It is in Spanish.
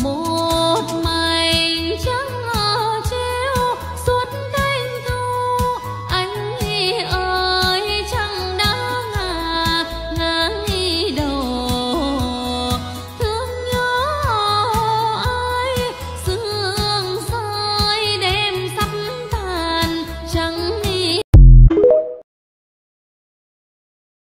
amor.